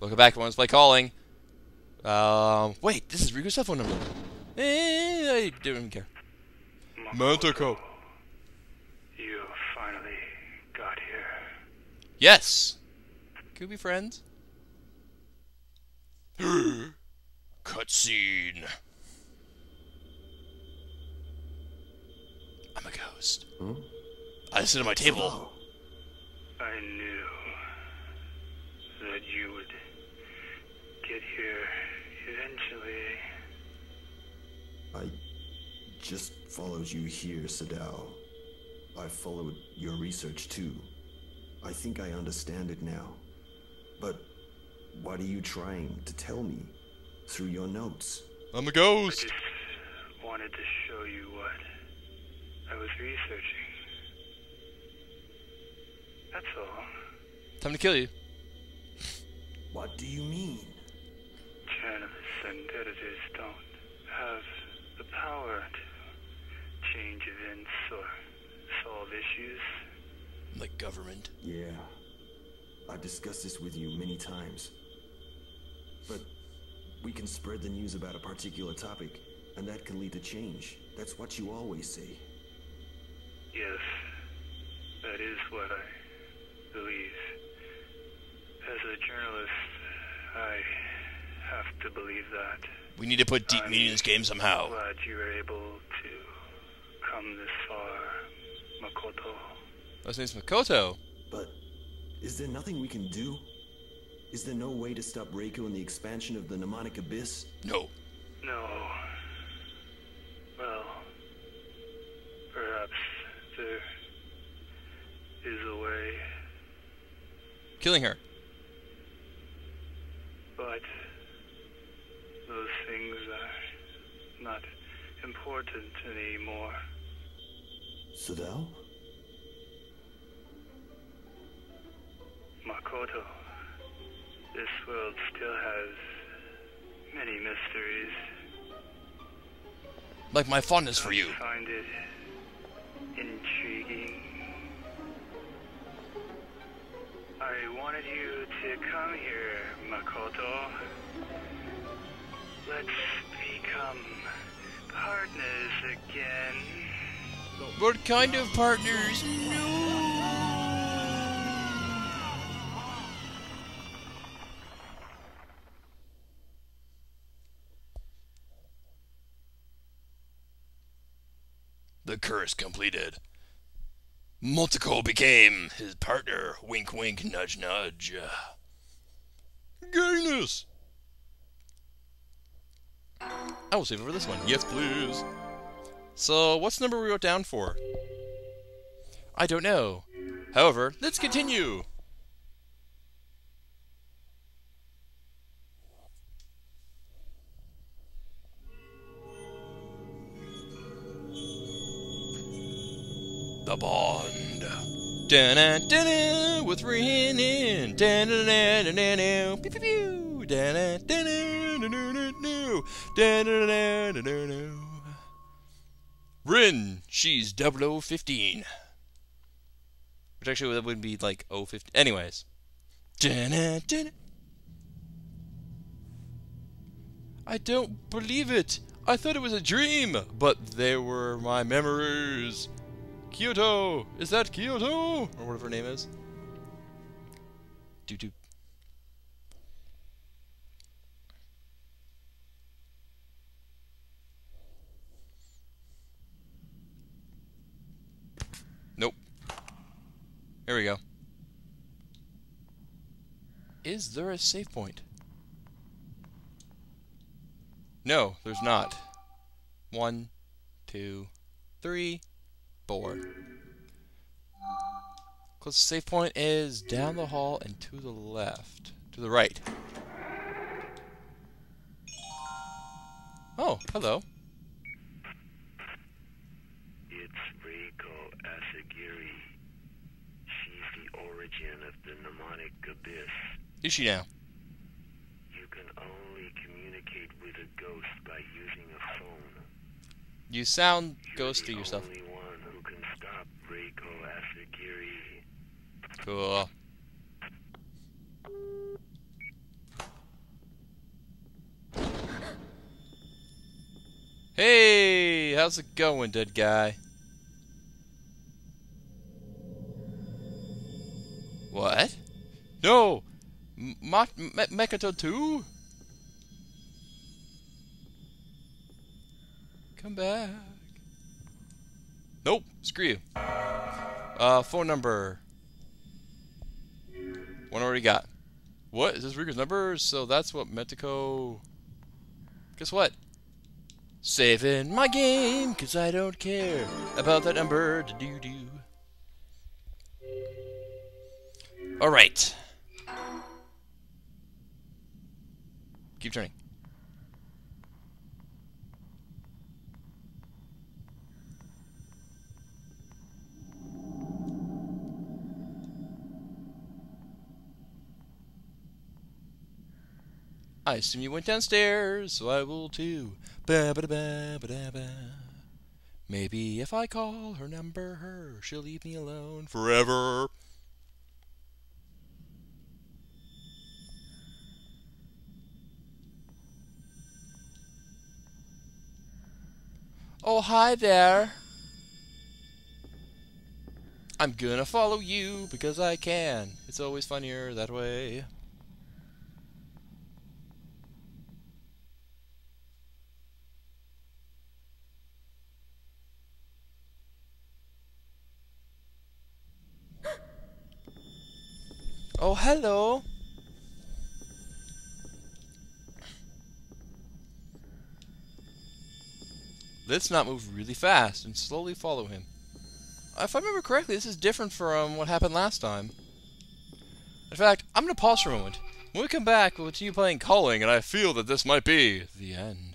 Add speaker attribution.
Speaker 1: Welcome back, everyone's play calling. Um, wait, this is Riku's cell phone number. Eh, I don't care. Mantico.
Speaker 2: You finally got here.
Speaker 1: Yes. Could we be friends? Cutscene. I'm a ghost. I sit at my table.
Speaker 2: I knew that you would get here eventually.
Speaker 3: I just followed you here, Sadao. I followed your research too. I think I understand it now. But what are you trying to tell me through your notes?
Speaker 1: I'm a ghost.
Speaker 2: I just wanted to show you what I was researching. That's all.
Speaker 1: Time to kill you.
Speaker 3: What do you mean?
Speaker 2: Journalists and editors don't have the power to change events or solve issues.
Speaker 1: Like government.
Speaker 3: Yeah. I've discussed this with you many times. But we can spread the news about a particular topic, and that can lead to change. That's what you always say.
Speaker 2: Yes, that is what I believe. As a journalist, I have to believe that.
Speaker 1: We need to put deep
Speaker 2: I'm
Speaker 1: meaning in this game somehow.
Speaker 2: Glad you were able to come this far, Makoto.
Speaker 1: Last name's Makoto.
Speaker 3: But is there nothing we can do? Is there no way to stop Reiko and the expansion of the mnemonic abyss?
Speaker 1: No.
Speaker 2: No. Well, perhaps there is a way,
Speaker 1: Killing her.
Speaker 2: but those things are not important anymore.
Speaker 3: Sadao?
Speaker 2: Makoto, this world still has many mysteries.
Speaker 1: Like my fondness for you.
Speaker 2: I find it intriguing. I wanted you to come here, Makoto. Let's become partners again.
Speaker 1: What kind of partners? The curse completed. Multico became his partner. Wink, wink, nudge, nudge. Gayness! I will save it for this one. Yes, please. So, what's the number we wrote down for? I don't know. However, let's continue. The Bond. Da-na, da-na, with Renin. Da-na-na-na-na-na. Pew, pew, pew. Da-na, da-na, da-na-na-na. Rin, she's 0015. Which actually that would be like 015. Anyways. I don't believe it. I thought it was a dream, but they were my memories. Kyoto! Is that Kyoto? Or whatever her name is. Doo doo. Nope. Here we go. Is there a save point? No, there's not. One, two, three, four. Closest save point is down the hall and to the left. To the right. Oh, hello.
Speaker 4: It's Reiko Asagiri. She's the origin of the mnemonic abyss.
Speaker 1: Is she now?
Speaker 4: You can only communicate with a ghost by using a phone.
Speaker 1: You sound
Speaker 4: You're
Speaker 1: ghosty yourself. Cool. Hey, how's it going, dead guy? What? No! Ma- Me- Mekato 2? Come back. Nope, screw you. Uh, phone number. One already got. What? Is this Rika's number? So that's what Metico... Guess what? Saving my game, cause I don't care about that number. Do do. Alright. Keep turning. I assume you went downstairs, so I will too. Ba ba ba ba ba. Maybe if I call her number, her she'll leave me alone forever. Oh, hi there. I'm gonna follow you because I can. It's always funnier that way. Oh, hello. Let's not move really fast and slowly follow him. Uh, if I remember correctly, this is different from what happened last time. In fact, I'm going to pause for a moment. When we come back, we'll continue playing Calling, and I feel that this might be the end.